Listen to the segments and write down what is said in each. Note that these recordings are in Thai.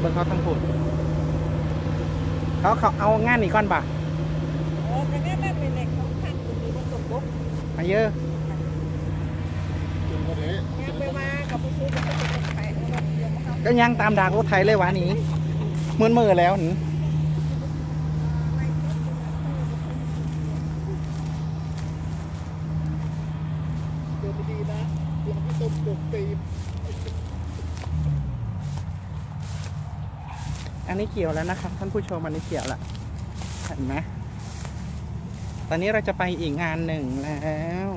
างไปเบิ่งเขาทั้งผุดเขาเขาเอางานนี่ก่อนป่ะเออแต่เนี่ยแม่เป็นเด็กของทางคุณดีบนตกบกมาเยอะยังไปมากับผู้ซื้อกับผู้เป็นไทยทั้งหมดเดียวมาเข้าก็ยังตามดากรถไทยเลยวะนี้มือมือแล้วหนเดินไปดีนะลองพี่ต้มกบตี อันนี้เกี่ยวแล้วนะครับท่านผู้ชมอันนี้เกี่ยวแล้วเห็นไหมตอนนี้เราจะไปอีกงานหนึ่งแล้ว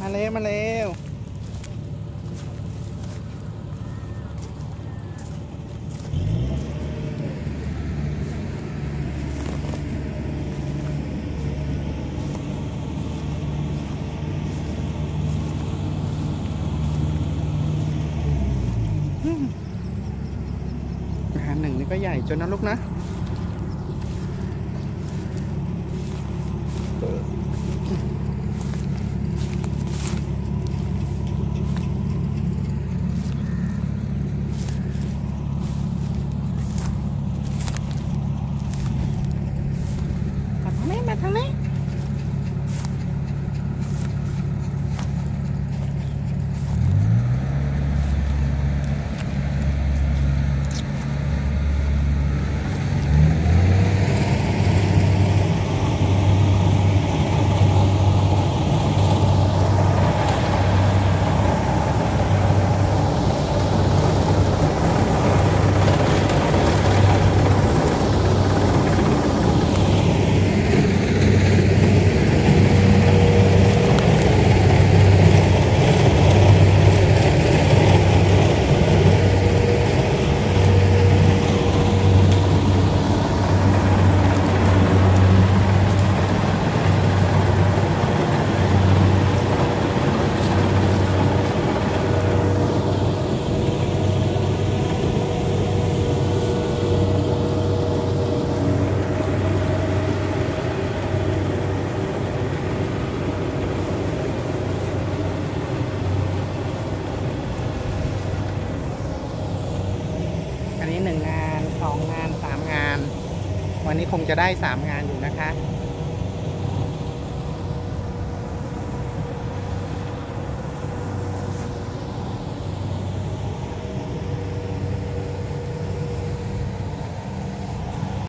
มาเร็วมาเร็ว งานหนึ่งนี่ ก็ใหญ่จนนะลูกนะ งานสามงาน วันนี้คงจะได้สามงานอยู่นะคะ